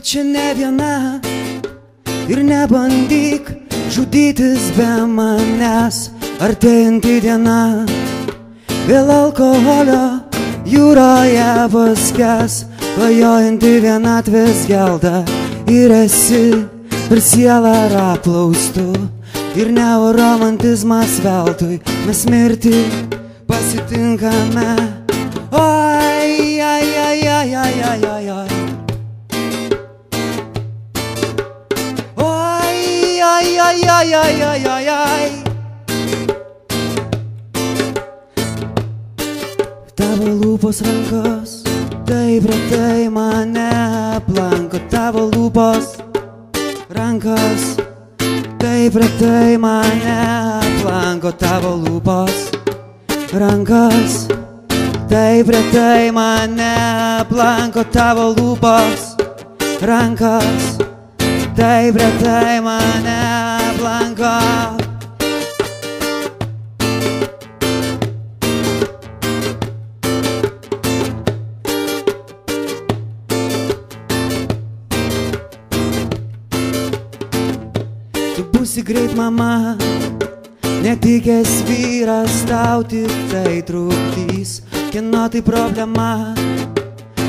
tu čia ne viena ir nebandyk žudytis be manęs, artėjanti diena, vėl alkoholio jūroje paskes, klajojanti vienatvės gelda ir esi per sielą raplaustų ir neuromantizmas veltui mes mirti pasitinkame. Oi, ai, ai, ai, ai, ai, ai, ai. Ai, ai, ai, ai, ai, ai. Tavo lūpos rankos, taip retai mane aplanko. Tavo lūpos rankos, taip retai mane aplanko. Tavo lūpos rankos, taip retai mane aplanko. Tavo lūpos rankos, taip retai mane aplanko. Tu būsi greit mama, netikęs vyras tau tik tai trukdys, kieno tai problema.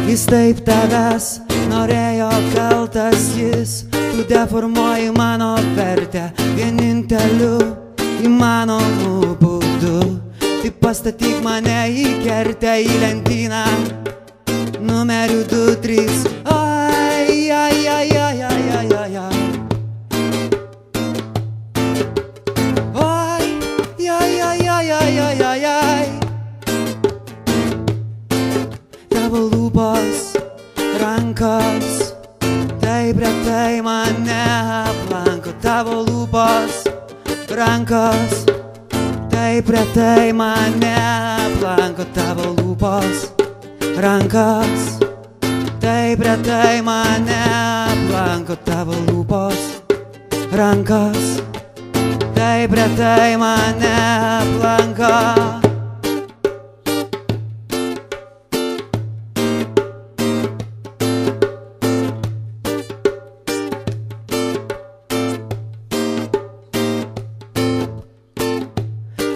Jis taip tavęs norėjo kaltas jis, deformuoji mano vertę vieninteliu įmanomu būdu. Tai pastatyk mane į kertę į lentyną, numeriu 2-3. Ai, ai, ai, ai, ai, ai, ai, ai, ai. Tavo lūpos, rankos, taip retai mane aplanko. Tavo lūpos, rankos, taip retai mane aplanko. Tavo lūpos, rankos, taip retai mane aplanko. Tavo lūpos, rankos. Taip retai mane aplanko.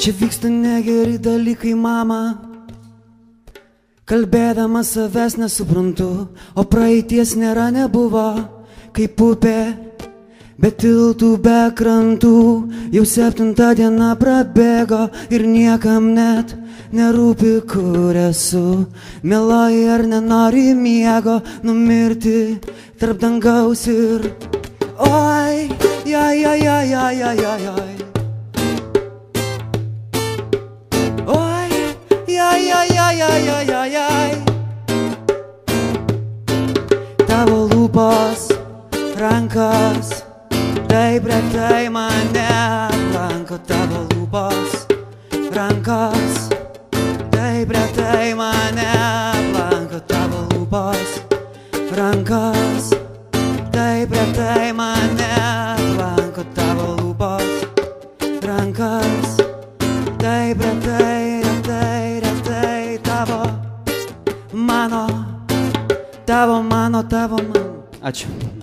Čia vyksta negeri dalykai, mama. Kalbėdamas savęs nesuprantu, o praeities nėra nebuvo, kaip upė Be tiltų, be krantų, jau septinta diena prabėgo ir niekam net nerūpi, kur esu. Meloji ar nenori miego numirti tarp dangaus ir... Oi, jai, jai, jai, jai, jai, jai, jai, jai, jai, jai, jai. Tavo lūpos, rankos. Taip retai mane aplanko tavo lūpos, rankos. Taip retai mane aplanko tavo lūpos, rankos. Taip retai mane aplanko tavo lūpos, rankos. Tavo, mano, tavo, mano. Ačiū.